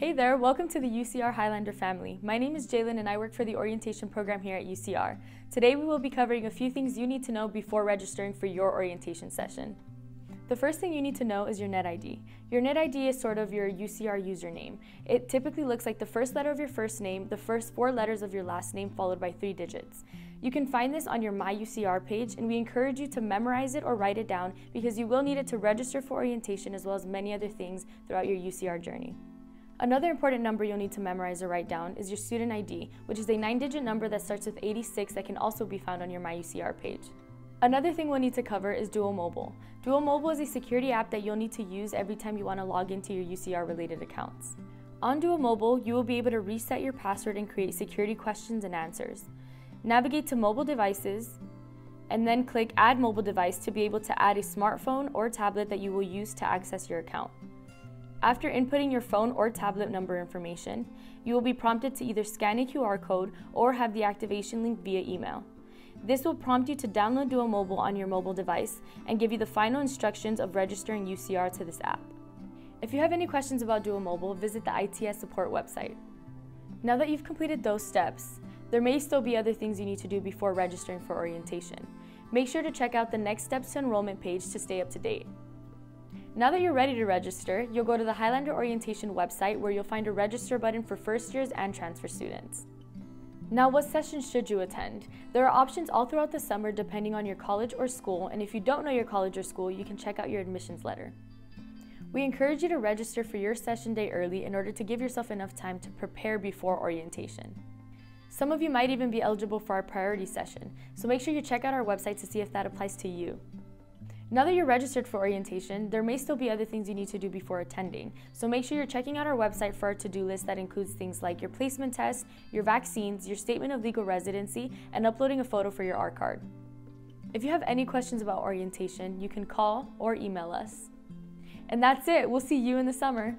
Hey there, welcome to the UCR Highlander family. My name is Jaylin and I work for the orientation program here at UCR. Today we will be covering a few things you need to know before registering for your orientation session. The first thing you need to know is your NetID. Your NetID is sort of your UCR username. It typically looks like the first letter of your first name, the first four letters of your last name, followed by three digits. You can find this on your MyUCR page, and we encourage you to memorize it or write it down because you will need it to register for orientation as well as many other things throughout your UCR journey. Another important number you'll need to memorize or write down is your student ID, which is a nine digit number that starts with 86 that can also be found on your MyUCR page. Another thing we'll need to cover is Duo Mobile. Duo Mobile is a security app that you'll need to use every time you want to log into your UCR related accounts. On Duo Mobile, you will be able to reset your password and create security questions and answers. Navigate to mobile devices, and then click Add Mobile Device to be able to add a smartphone or tablet that you will use to access your account. After inputting your phone or tablet number information, you will be prompted to either scan a QR code or have the activation link via email. This will prompt you to download Duo Mobile on your mobile device and give you the final instructions of registering UCR to this app. If you have any questions about Duo Mobile, visit the ITS support website. Now that you've completed those steps, there may still be other things you need to do before registering for orientation. Make sure to check out the Next Steps to Enrollment page to stay up to date. Now that you're ready to register, you'll go to the Highlander Orientation website where you'll find a register button for first years and transfer students. Now, what sessions should you attend? There are options all throughout the summer depending on your college or school, and if you don't know your college or school, you can check out your admissions letter. We encourage you to register for your session day early in order to give yourself enough time to prepare before orientation. Some of you might even be eligible for our priority session, so make sure you check out our website to see if that applies to you. Now that you're registered for orientation, there may still be other things you need to do before attending. So make sure you're checking out our website for our to-do list that includes things like your placement test, your vaccines, your statement of legal residency, and uploading a photo for your R card. If you have any questions about orientation, you can call or email us. And that's it. We'll see you in the summer.